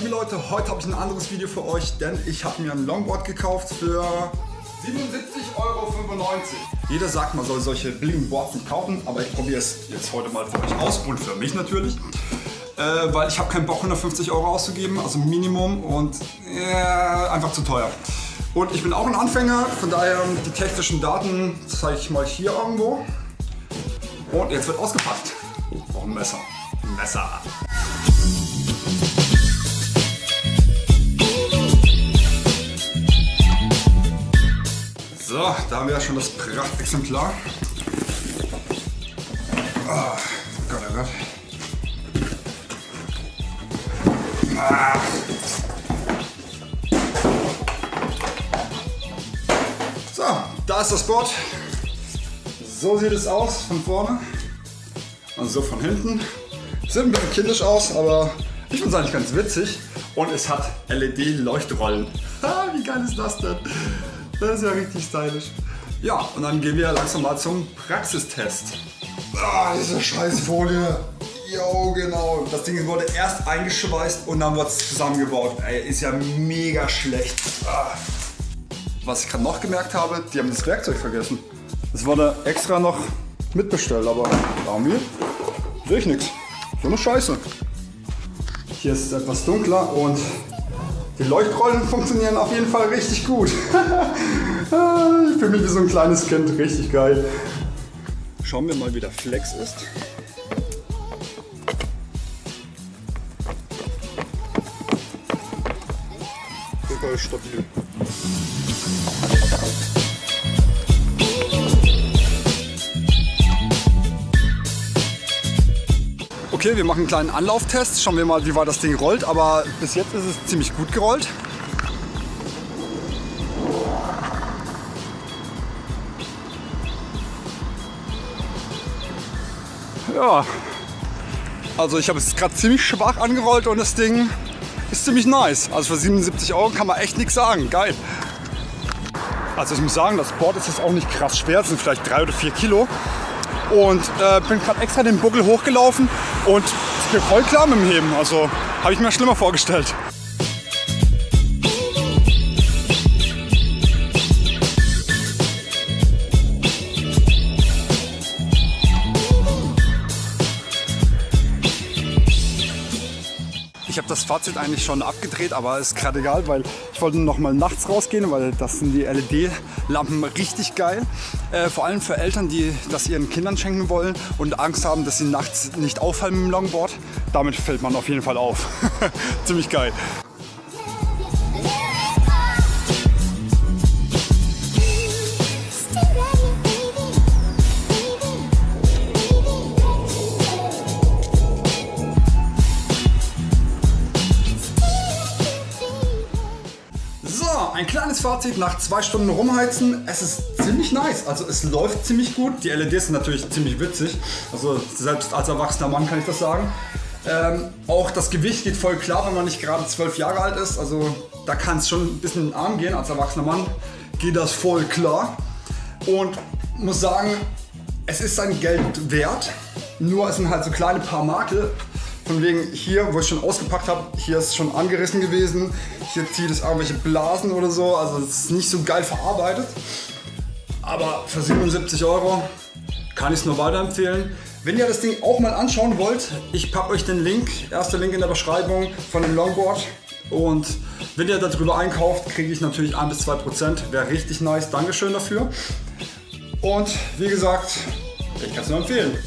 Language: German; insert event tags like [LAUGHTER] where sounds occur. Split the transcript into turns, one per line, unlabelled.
Liebe Leute? Heute habe ich ein anderes Video für euch, denn ich habe mir ein Longboard gekauft für 77,95 Euro. Jeder sagt, man soll solche billigen Boards nicht kaufen, aber ich probiere es jetzt heute mal für euch aus und für mich natürlich. Äh, weil ich habe keinen Bock 150 Euro auszugeben, also Minimum und äh, einfach zu teuer. Und ich bin auch ein Anfänger, von daher die technischen Daten zeige ich mal hier irgendwo. Und jetzt wird ausgepackt. Auch ein Messer. Ein Messer. So, da haben wir ja schon das Prachtexemplar. Ah, Gott, oh Gott. Ah. So, da ist das Board. So sieht es aus von vorne und so von hinten. Sieht ein bisschen kindisch aus, aber ich finde es eigentlich ganz witzig. Und es hat LED-Leuchtrollen. [LAUGHS] Wie geil ist das denn? Das ist ja richtig stylisch. Ja, und dann gehen wir langsam mal zum Praxistest. Ah, diese Scheißfolie. Jo, genau. Das Ding wurde erst eingeschweißt und dann wurde es zusammengebaut. Ey, ist ja mega schlecht. Ah. Was ich gerade noch gemerkt habe, die haben das Werkzeug vergessen. Das wurde extra noch mitbestellt, aber irgendwie sehe ich nichts. So eine Scheiße. Hier ist es etwas dunkler und die Leuchtrollen funktionieren auf jeden Fall richtig gut. [LAUGHS] ich fühle mich wie so ein kleines Kind, richtig geil. Schauen wir mal, wie der Flex ist. Super stabil. Okay, wir machen einen kleinen Anlauftest. Schauen wir mal, wie weit das Ding rollt. Aber bis jetzt ist es ziemlich gut gerollt. Ja, also ich habe es gerade ziemlich schwach angerollt und das Ding ist ziemlich nice. Also für 77 Euro kann man echt nichts sagen. Geil. Also ich muss sagen, das Board ist jetzt auch nicht krass schwer. Es sind vielleicht drei oder vier Kilo und äh, bin gerade extra den Buckel hochgelaufen und es geht voll klar mit dem Heben. Also habe ich mir schlimmer vorgestellt. Habe das Fazit eigentlich schon abgedreht, aber ist gerade egal, weil ich wollte noch mal nachts rausgehen, weil das sind die LED-Lampen richtig geil. Äh, vor allem für Eltern, die das ihren Kindern schenken wollen und Angst haben, dass sie nachts nicht auffallen mit dem Longboard. Damit fällt man auf jeden Fall auf. [LAUGHS] Ziemlich geil. Kleines Fazit nach zwei Stunden rumheizen. Es ist ziemlich nice. Also es läuft ziemlich gut. Die LEDs sind natürlich ziemlich witzig. Also selbst als erwachsener Mann kann ich das sagen. Ähm, auch das Gewicht geht voll klar, wenn man nicht gerade zwölf Jahre alt ist. Also da kann es schon ein bisschen in den Arm gehen. Als erwachsener Mann geht das voll klar. Und muss sagen, es ist sein Geld wert. Nur es sind halt so kleine paar Makel. Von wegen hier, wo ich schon ausgepackt habe, hier ist schon angerissen gewesen. Hier zieht es irgendwelche Blasen oder so. Also es ist nicht so geil verarbeitet. Aber für 77 Euro kann ich es nur weiterempfehlen. Wenn ihr das Ding auch mal anschauen wollt, ich packe euch den Link, erster Link in der Beschreibung von dem Longboard. Und wenn ihr darüber einkauft, kriege ich natürlich 1 bis 2 Prozent. Wäre richtig nice. Dankeschön dafür. Und wie gesagt, ich kann es nur empfehlen.